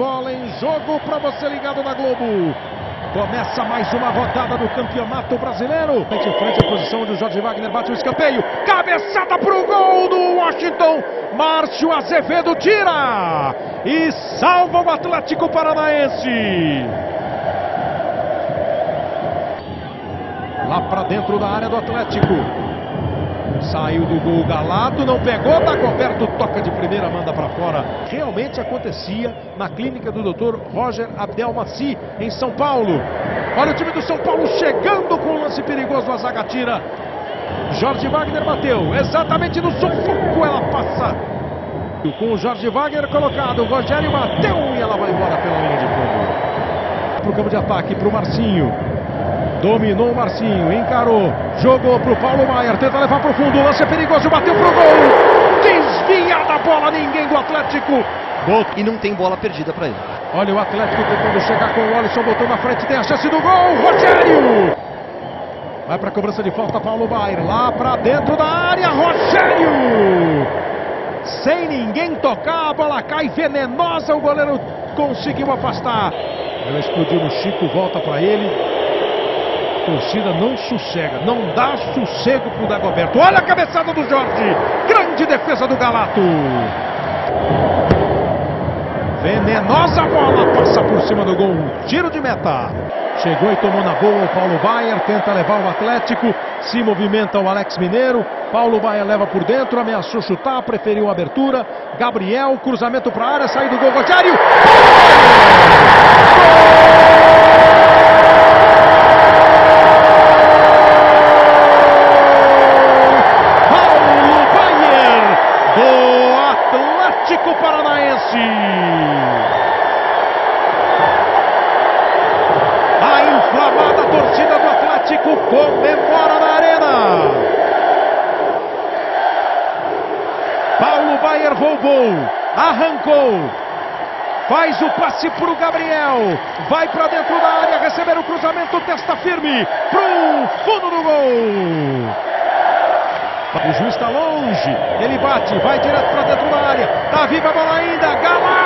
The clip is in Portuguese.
bola em jogo para você ligado na Globo. Começa mais uma rodada do Campeonato Brasileiro. Frente em frente a posição onde o Jorge Wagner bate o escanteio. Cabeçada para o gol do Washington. Márcio Azevedo tira e salva o Atlético Paranaense. Lá para dentro da área do Atlético. Saiu do gol Galato, não pegou, Dagoberto toca de primeira, manda para fora. Realmente acontecia na clínica do Dr. Roger Abdelmaci, em São Paulo. Olha o time do São Paulo chegando com o lance perigoso, a zaga tira. Jorge Wagner bateu, exatamente no sufoco ela passa. Com o Jorge Wagner colocado, o Rogério bateu e ela vai embora pela linha de fundo. Para o campo de ataque, para o Marcinho. Dominou o Marcinho, encarou, jogou para o Paulo Maier, tenta levar para o fundo, lance é perigoso, bateu para o gol. Desviada a bola, ninguém do Atlético. E não tem bola perdida para ele. Olha o Atlético tentando chegar com o Alisson, botou na frente, tem a chance do gol. Rogério! Vai para a cobrança de falta, Paulo Baier, lá para dentro da área, Rogério! Sem ninguém tocar, a bola cai venenosa, o goleiro conseguiu afastar. Ela explodiu no Chico, volta para ele torcida não sossega, não dá sossego pro Dagoberto. Olha a cabeçada do Jorge. Grande defesa do Galato. Venenosa bola, passa por cima do gol. Tiro de meta. Chegou e tomou na boa o Paulo Baier, tenta levar o Atlético, se movimenta o Alex Mineiro. Paulo Baier leva por dentro, ameaçou chutar, preferiu a abertura. Gabriel, cruzamento para a área, sai do gol, Rogério. Atlético Paranaense. A inflamada torcida do Atlético comemora na arena. Paulo Baier roubou, arrancou, faz o passe para o Gabriel, vai para dentro da área, receber o cruzamento, testa firme, pro fundo do gol. Ele bate, vai direto para dentro da área. Tá viva a bola ainda. Gala